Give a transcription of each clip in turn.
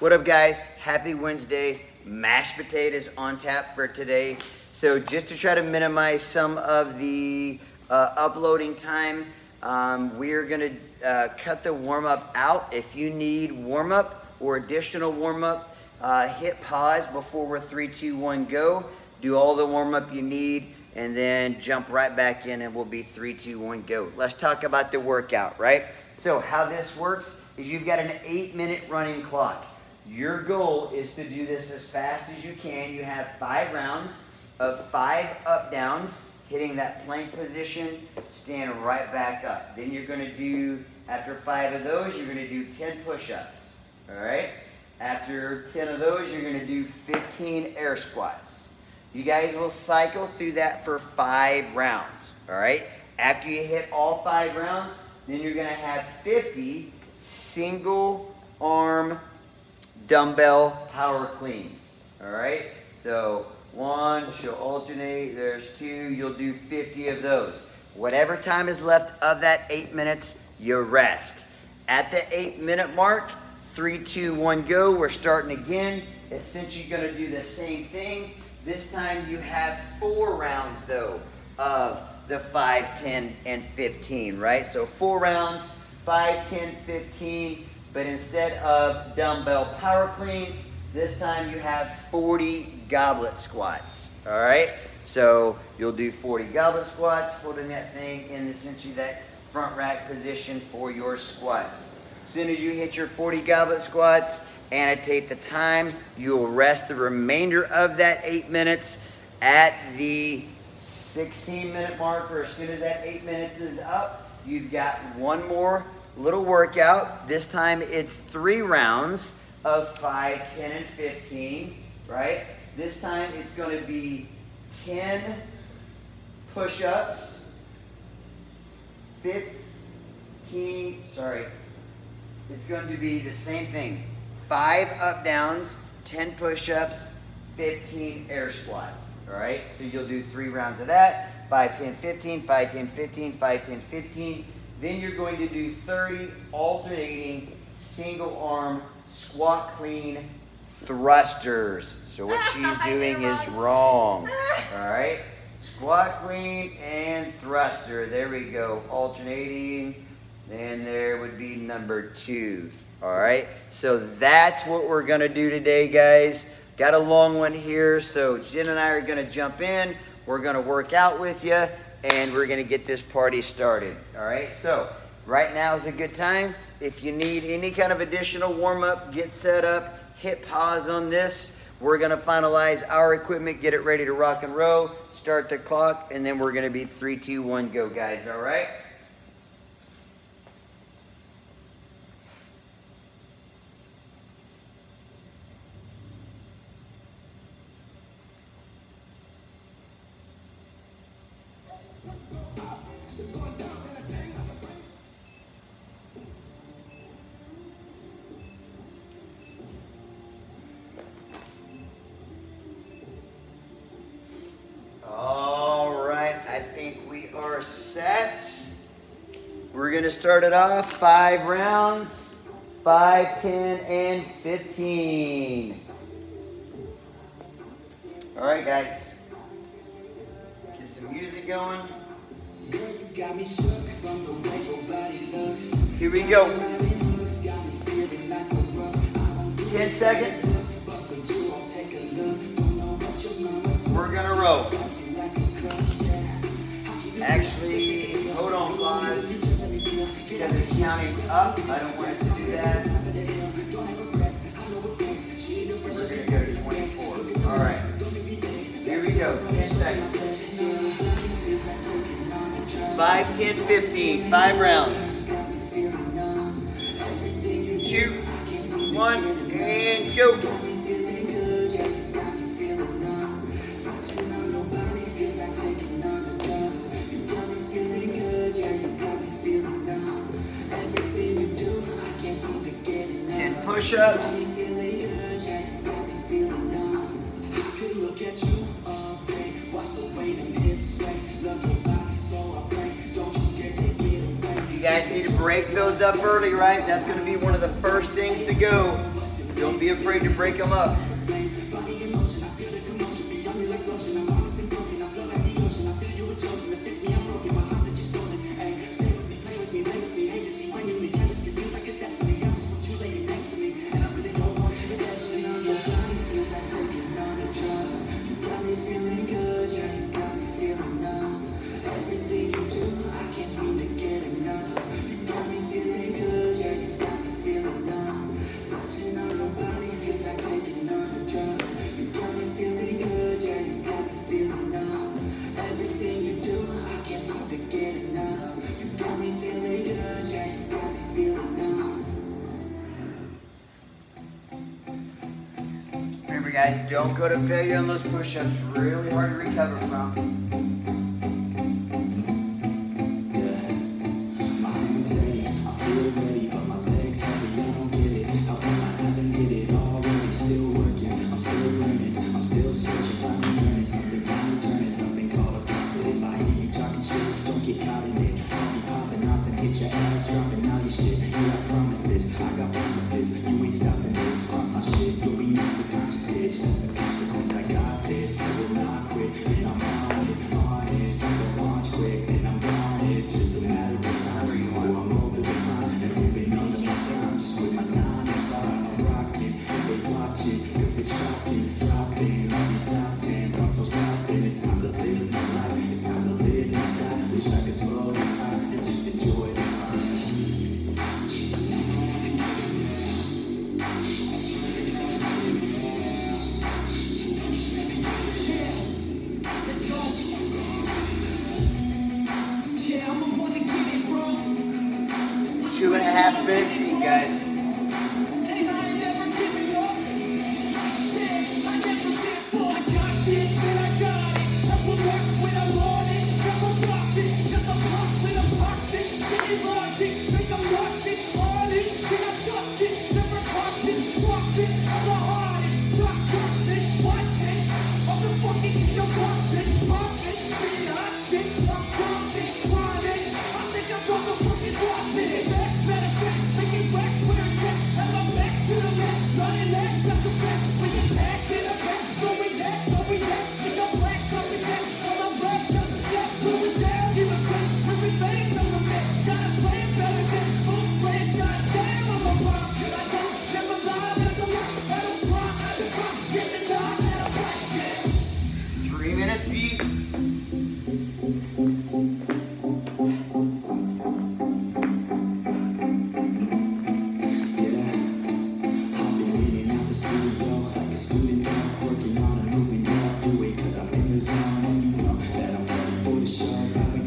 What up, guys? Happy Wednesday. Mashed potatoes on tap for today. So, just to try to minimize some of the uh, uploading time, um, we're gonna uh, cut the warm up out. If you need warm up or additional warm up, uh, hit pause before we're three, two, one, go. Do all the warm up you need and then jump right back in and we'll be three, two, one, go. Let's talk about the workout, right? So, how this works is you've got an eight minute running clock. Your goal is to do this as fast as you can. You have five rounds of five up downs, hitting that plank position, stand right back up. Then you're gonna do, after five of those, you're gonna do 10 push-ups, all right? After 10 of those, you're gonna do 15 air squats. You guys will cycle through that for five rounds, all right? After you hit all five rounds, then you're gonna have 50 single arm dumbbell power cleans. All right? So one, she'll alternate. There's two, you'll do 50 of those. Whatever time is left of that eight minutes, you rest. At the eight minute mark, three, two, one, go. We're starting again. Essentially gonna do the same thing. This time you have four rounds though of the 5, 10, and 15, right? So four rounds, 5, 10, 15, but instead of dumbbell power cleans, this time you have 40 goblet squats, all right? So you'll do 40 goblet squats, holding that thing in essentially that front rack position for your squats. As soon as you hit your 40 goblet squats, annotate the time, you'll rest the remainder of that eight minutes at the 16 minute mark, or as soon as that eight minutes is up, you've got one more little workout. This time it's three rounds of 5, 10, and 15, right? This time it's going to be 10 push-ups, 15, sorry, it's going to be the same thing. Five up-downs, 10 push-ups, 15 air squats, all right? So you'll do three rounds of that, 5, 10, 15, 5, 10, 15, 5, 10, 15, then you're going to do 30 alternating single arm squat clean thrusters. So what she's doing is wrong. All right? Squat clean and thruster. There we go. Alternating. And there would be number two. All right? So that's what we're going to do today, guys. Got a long one here. So Jen and I are going to jump in. We're going to work out with you and we're going to get this party started. All right, so right now is a good time. If you need any kind of additional warm up, get set up, hit pause on this. We're going to finalize our equipment, get it ready to rock and roll, start the clock, and then we're going to be three, two, one, go, guys. All right? Going to start it off five rounds, five, 10, and 15. All right, guys. Get some music going. Here we go. 10 seconds. We're going to roll. Counting up. I don't want it to do that. We're going to go to 24. All right. Here we go. 10 seconds. 5, 10, 15. Five rounds. Two, one, and go. Push-ups. You guys need to break those up early, right? That's going to be one of the first things to go. Don't be afraid to break them up. Guys, don't go to failure on those push-ups. Really hard to recover from. Two Fifty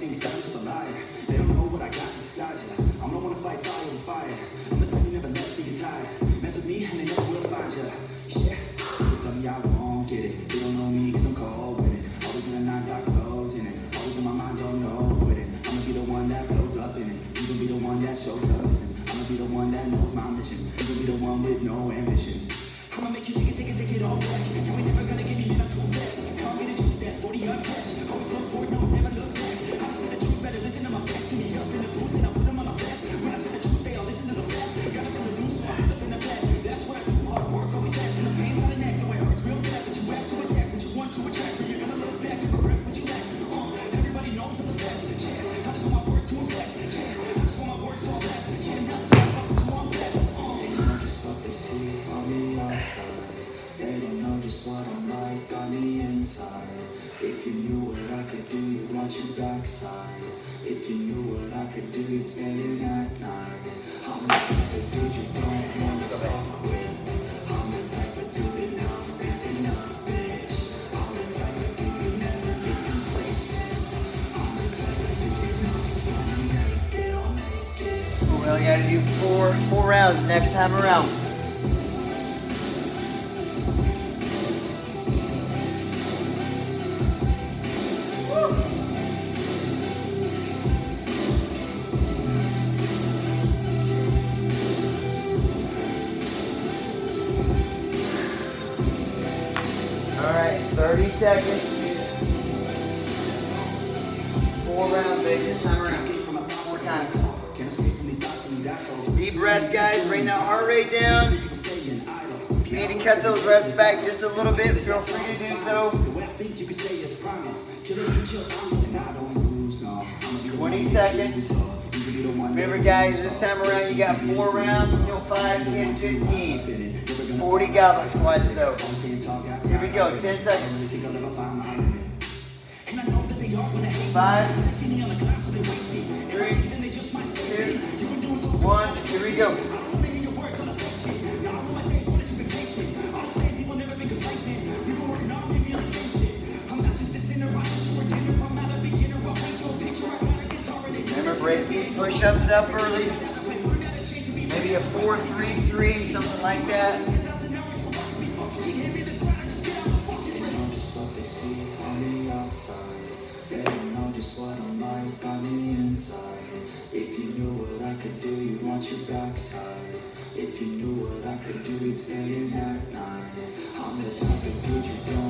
things that four rounds next time around. Alright, 30 seconds. Four rounds, baby, this time around. Deep breaths, guys. Bring that heart rate down. If you need to cut those reps back just a little bit, feel free to do so. 20 seconds. Remember, guys, this time around you got four rounds, still 5, 10, 15. 40 goblet squats, though. Here we go, 10 seconds. 5, one, here we go. Remember breakbeat push-ups up early. Maybe a 4-3-3, something like that. out your backside. If you knew what I could do, you'd stay in that night. I'm the type of dude you don't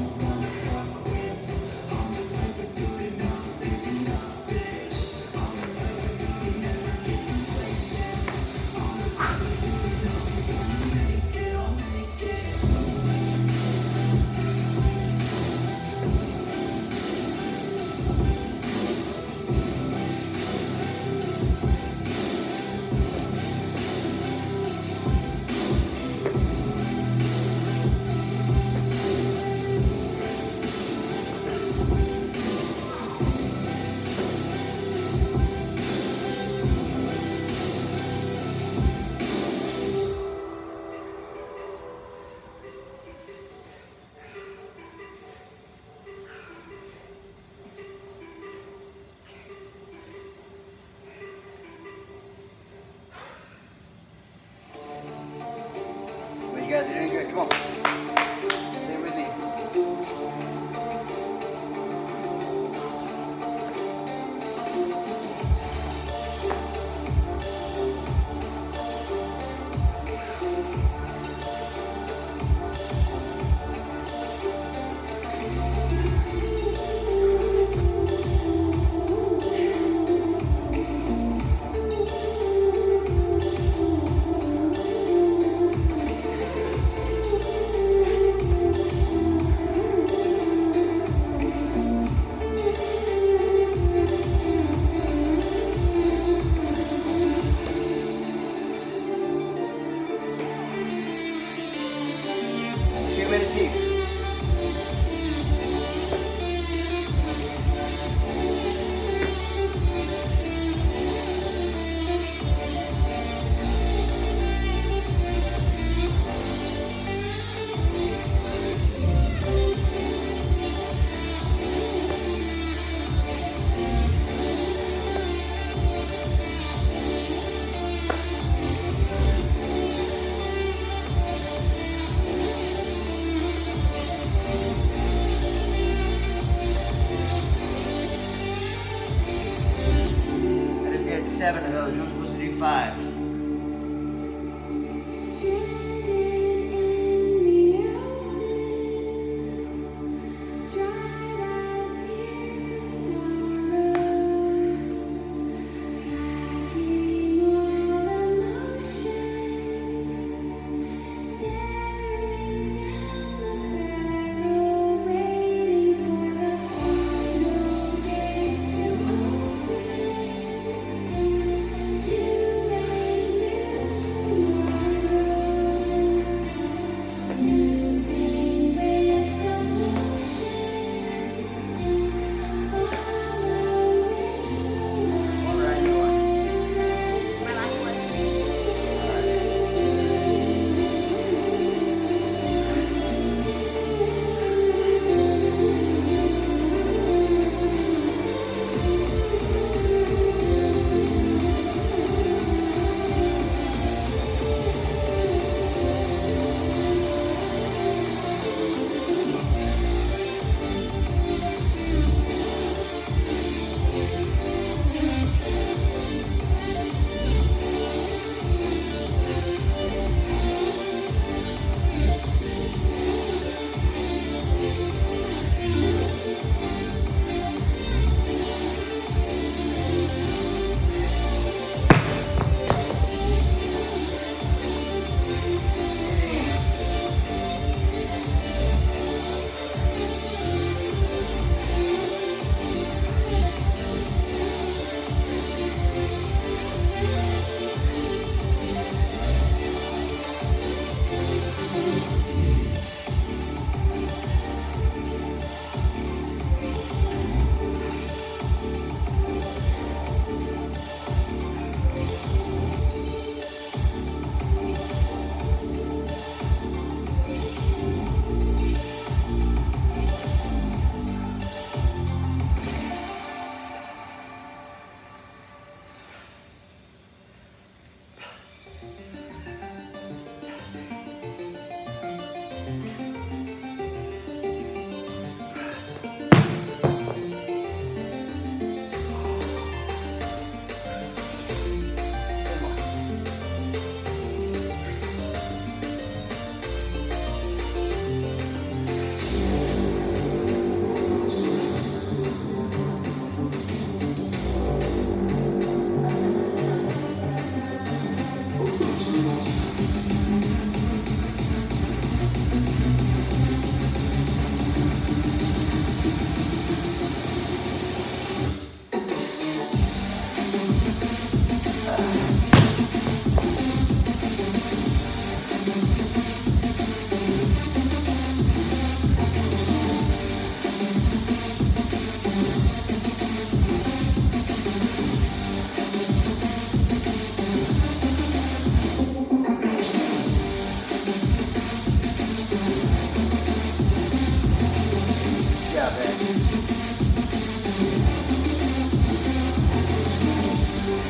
7 of those, you're supposed to 5.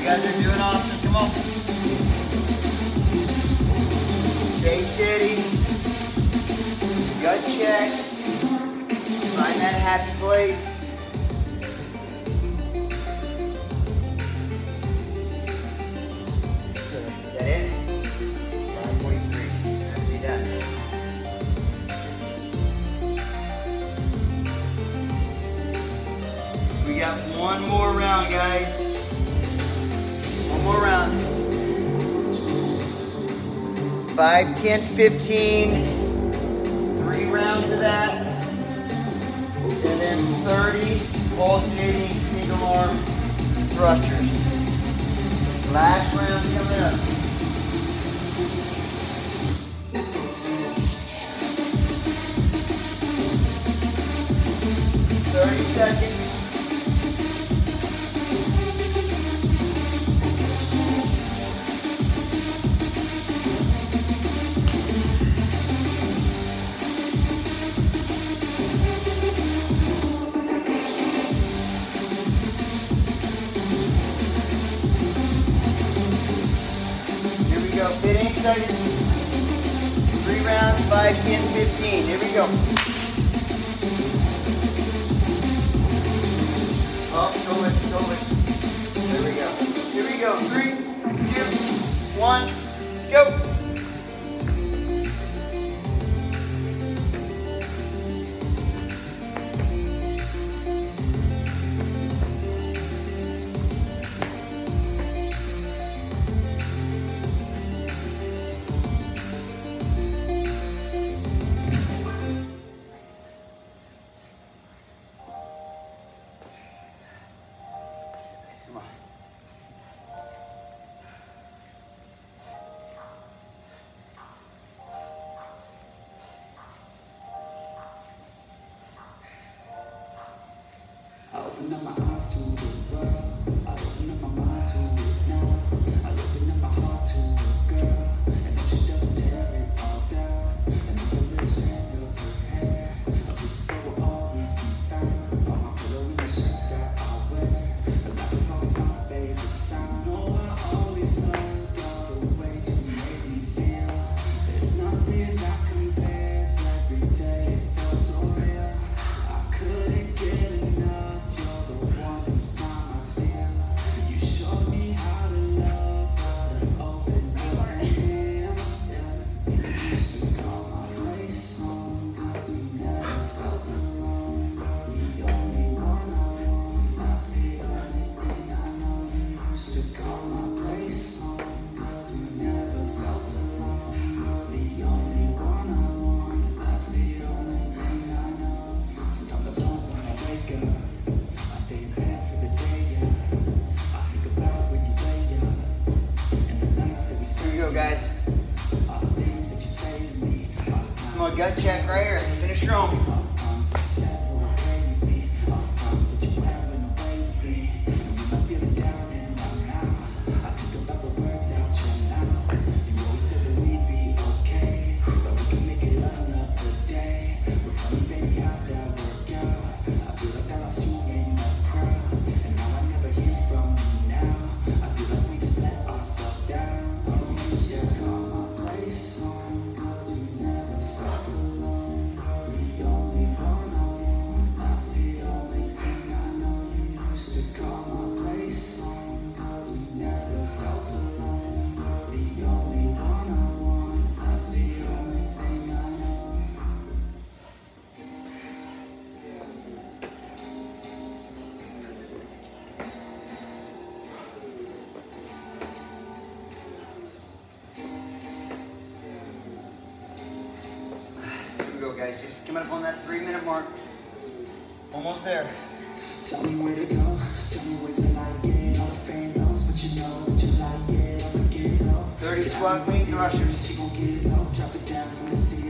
You guys are doing awesome. Come on. Stay steady. Gut check. Find that happy place. Is that it? 543. That's me done. We got one more round, guys. Round. 5, 10, 15. Three rounds of that. And then 30 alternating single arm thrusters. Last round coming up. Thirty seconds. swag meet, you're actually single, get it low, drop it down from the.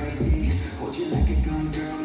crazy. Hold you like a gun girl?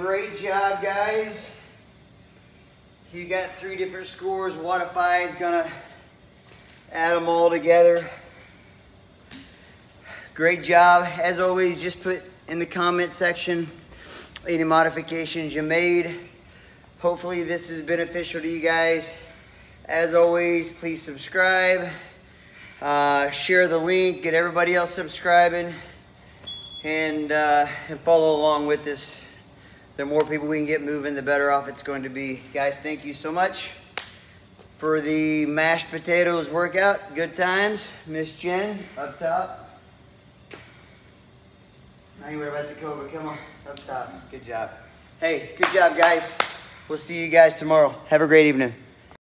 Great job, guys. You got three different scores. Wodify is gonna add them all together. Great job. As always, just put in the comment section any modifications you made. Hopefully this is beneficial to you guys. As always, please subscribe, uh, share the link, get everybody else subscribing, and, uh, and follow along with this. The more people we can get moving, the better off it's going to be. Guys, thank you so much for the mashed potatoes workout. Good times. Miss Jen, up top. Now you worry about the Cobra. Come on, up top. Good job. Hey, good job, guys. We'll see you guys tomorrow. Have a great evening.